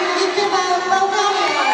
Mr. Bob Montgomery.